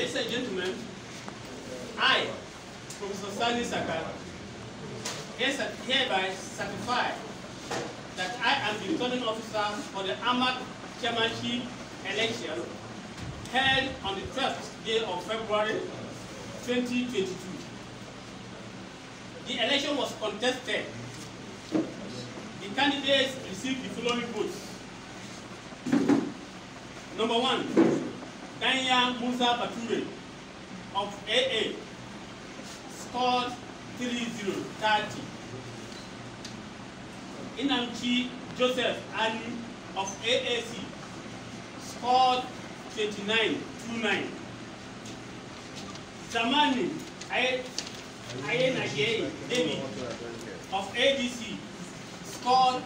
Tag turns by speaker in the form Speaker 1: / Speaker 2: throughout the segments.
Speaker 1: Ladies and gentlemen, I, Professor Sani Saka, hereby certify that I am the returning officer for the AMAC chairmanship election held on the 12th day of February 2022. The election was contested. The candidates received the following votes. Number one, Danya Musa Bature of AA scored 3030. Inamchi Joseph Ali of AAC scored 2929. Zamani Ayenagei David of ADC scored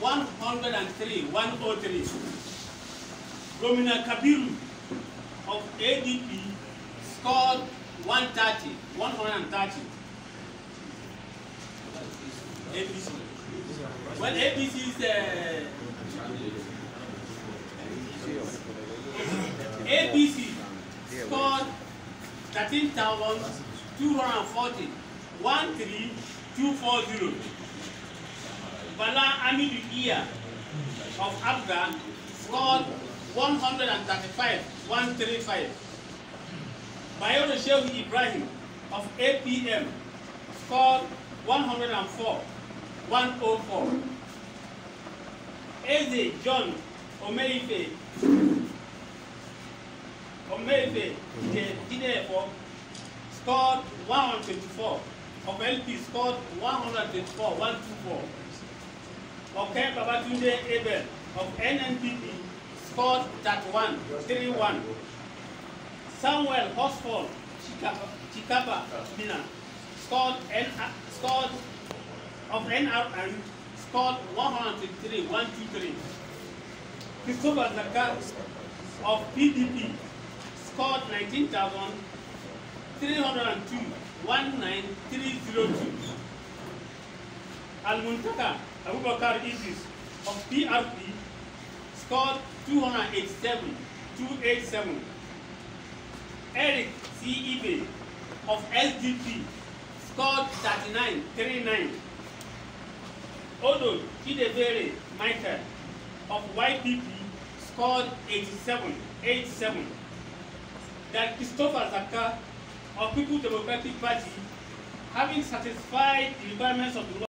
Speaker 1: 103 103. Romina Kabiru ADP scored 130 130. APC. Well, APC is uh, APC scored 13,240 13240. Bala Amidu Iya of APGA scored 135 135. Bayero Shehu Ibrahim of APM scored 104 104. Eze John Omeife Omeife Jidefo scored 124. Of LP scored 124 124. Okay, Babatunde Abel of NNPP scored 31 31. Samuel Hosford Chikapa, Chikapa Mina scored N scored of NRM scored 123 123. Christopher Zakka of PDP scored 19,302 19302. Al-Muntaka Abubakar Idris of PRP scored 287 287. Eric C. Ibe of SDP scored 39 39. Odo Chidebere Michael of YPP scored 87 87. That Christopher Zaka of People Democratic Party, having satisfied the requirements of the